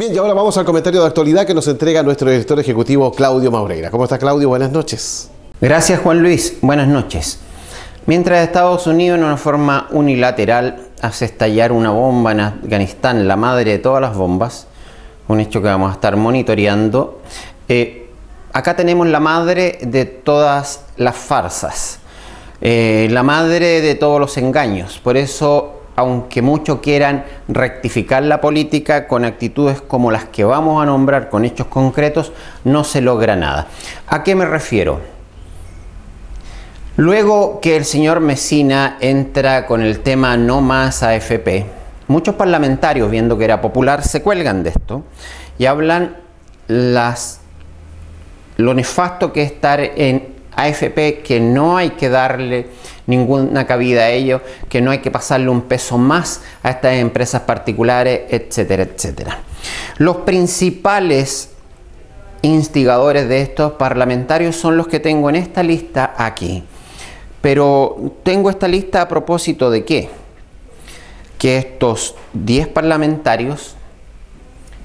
Bien, y ahora vamos al comentario de actualidad que nos entrega nuestro director ejecutivo Claudio Maureira. ¿Cómo está Claudio? Buenas noches. Gracias Juan Luis, buenas noches. Mientras Estados Unidos en una forma unilateral hace estallar una bomba en Afganistán, la madre de todas las bombas, un hecho que vamos a estar monitoreando, eh, acá tenemos la madre de todas las farsas, eh, la madre de todos los engaños. Por eso aunque muchos quieran rectificar la política con actitudes como las que vamos a nombrar con hechos concretos, no se logra nada. ¿A qué me refiero? Luego que el señor Mesina entra con el tema no más AFP, muchos parlamentarios, viendo que era popular, se cuelgan de esto y hablan las, lo nefasto que es estar en AFP, que no hay que darle ninguna cabida a ello, que no hay que pasarle un peso más a estas empresas particulares, etcétera, etcétera. Los principales instigadores de estos parlamentarios son los que tengo en esta lista aquí. Pero tengo esta lista a propósito de qué? Que estos 10 parlamentarios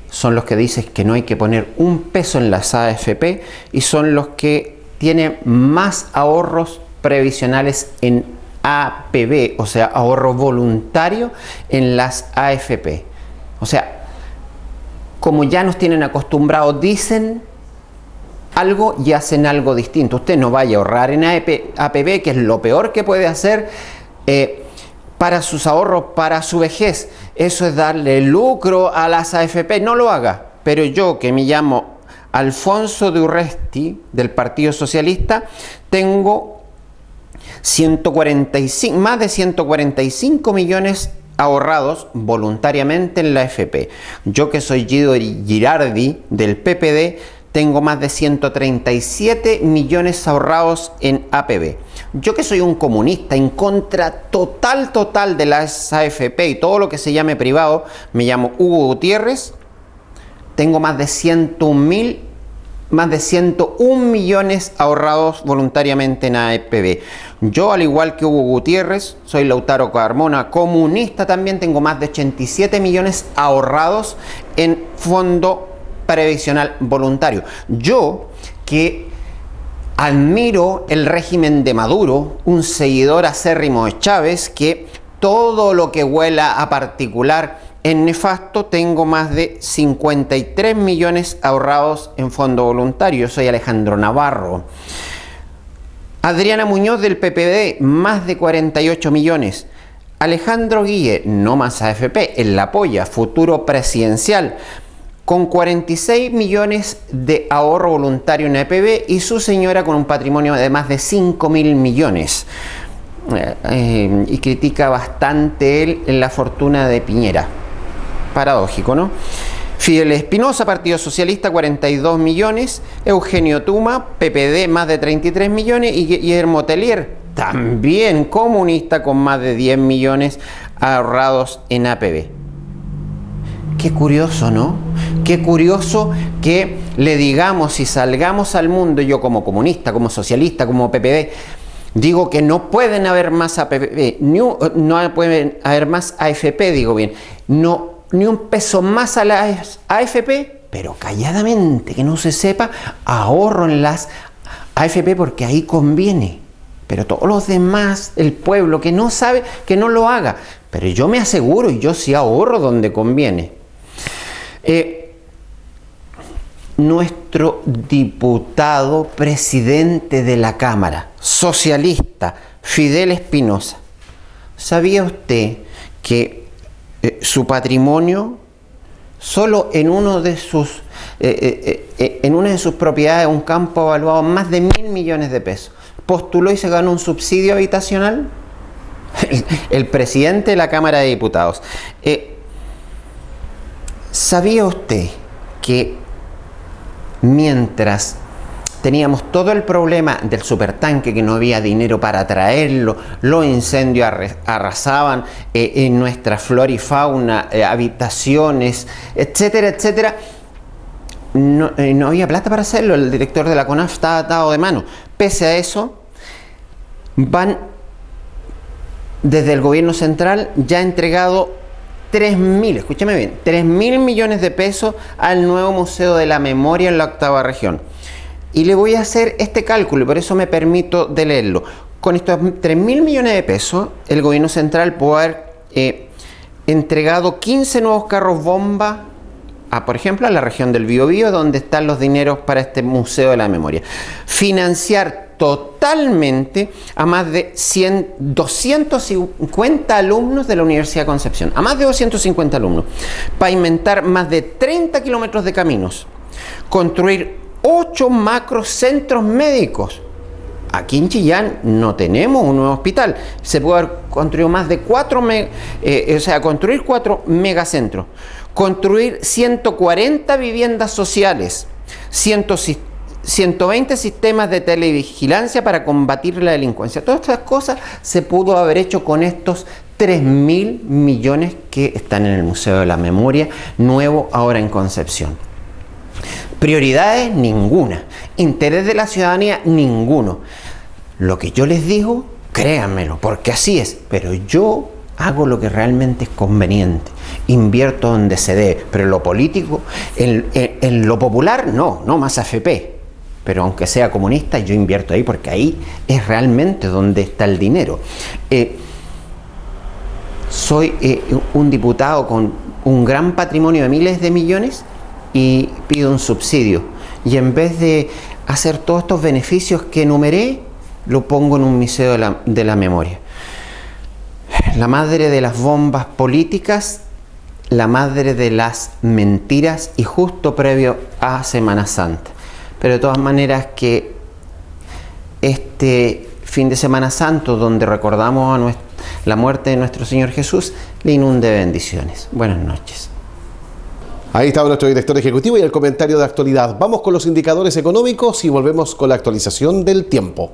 son los que dicen que no hay que poner un peso en las AFP y son los que tienen más ahorros previsionales en APB, o sea, ahorro voluntario en las AFP. O sea, como ya nos tienen acostumbrados, dicen algo y hacen algo distinto. Usted no vaya a ahorrar en APB, que es lo peor que puede hacer eh, para sus ahorros, para su vejez. Eso es darle lucro a las AFP. No lo haga. Pero yo, que me llamo Alfonso de Urresti, del Partido Socialista, tengo 145, más de 145 millones ahorrados voluntariamente en la AFP. Yo que soy Guido Girardi del PPD, tengo más de 137 millones ahorrados en APB. Yo que soy un comunista en contra total, total de las AFP y todo lo que se llame privado, me llamo Hugo Gutiérrez, tengo más de 101 mil más de 101 millones ahorrados voluntariamente en AFP. Yo, al igual que Hugo Gutiérrez, soy Lautaro Carmona, comunista también, tengo más de 87 millones ahorrados en fondo previsional voluntario. Yo que admiro el régimen de Maduro, un seguidor acérrimo de Chávez, que todo lo que huela a particular en nefasto tengo más de 53 millones ahorrados en fondo voluntario. soy Alejandro Navarro. Adriana Muñoz del PPD, más de 48 millones. Alejandro Guille, no más AFP, en la polla, futuro presidencial, con 46 millones de ahorro voluntario en EPB y su señora con un patrimonio de más de 5 mil millones. Eh, eh, y critica bastante él la fortuna de Piñera. Paradójico, ¿no? Fidel Espinosa, Partido Socialista, 42 millones. Eugenio Tuma, PPD, más de 33 millones. Y Guillermo Telier, también comunista, con más de 10 millones ahorrados en APB. Qué curioso, ¿no? Qué curioso que le digamos y salgamos al mundo, yo como comunista, como socialista, como PPD, digo que no pueden haber más APB, no, no pueden haber más AFP, digo bien, no, ni un peso más a la AFP, pero calladamente, que no se sepa, ahorro en las AFP porque ahí conviene. Pero todos los demás, el pueblo que no sabe, que no lo haga. Pero yo me aseguro y yo sí ahorro donde conviene. Eh, nuestro diputado presidente de la Cámara, socialista, Fidel Espinosa, ¿sabía usted que eh, su patrimonio solo en uno de sus eh, en una de sus propiedades un campo evaluado más de mil millones de pesos. Postuló y se ganó un subsidio habitacional el, presidente de la Cámara de Diputados. ¿Sabía usted que mientras teníamos todo el problema del supertanque, que no había dinero para traerlo, los incendios arrasaban eh, en nuestra flora y fauna, eh, habitaciones, etcétera, etcétera, no, eh, no, había plata para hacerlo, el director de la CONAF estaba atado de mano. Pese a eso, van desde el gobierno central ya entregado 3 mil, escúchame bien, 3 mil millones de pesos al nuevo Museo de la Memoria en la octava región. Y le voy a hacer este cálculo y por eso me permito de leerlo. Con estos 3 mil millones de pesos, el gobierno central puede haber eh, entregado 15 nuevos carros bomba a, por ejemplo, a la región del Biobío, donde están los dineros para este Museo de la Memoria. Financiar totalmente a más de 100, 250 alumnos de la Universidad de Concepción, a más de 250 alumnos, pavimentar más de 30 kilómetros de caminos, construir 8 macrocentros médicos. Aquí en Chillán no tenemos un nuevo hospital. Se puede haber construido más de 4, eh, o sea, construir 4 megacentros, construir 140 viviendas sociales, 120 sistemas de televigilancia para combatir la delincuencia. Todas estas cosas se pudo haber hecho con estos 3 mil millones que están en el Museo de la Memoria, nuevo ahora en Concepción. Prioridades, ninguna. Interés de la ciudadanía, ninguno. Lo que yo les digo, créanmelo, porque así es. Pero yo hago lo que realmente es conveniente. Invierto donde se debe. Pero en lo político, en, lo popular, no, no más AFP. Pero aunque sea comunista, yo invierto ahí porque ahí es realmente donde está el dinero. Eh, soy eh, un diputado con un gran patrimonio de miles de millones y pido un subsidio. Y en vez de hacer todos estos beneficios que enumeré, lo pongo en un museo de la, de la memoria. La madre de las bombas políticas, la madre de las mentiras y justo previo a Semana Santa. Pero de todas maneras que este fin de Semana Santo, donde recordamos a la muerte de nuestro Señor Jesús, le inunde bendiciones. Buenas noches. Ahí estaba nuestro director ejecutivo y el comentario de actualidad. Vamos con los indicadores económicos y volvemos con la actualización del tiempo.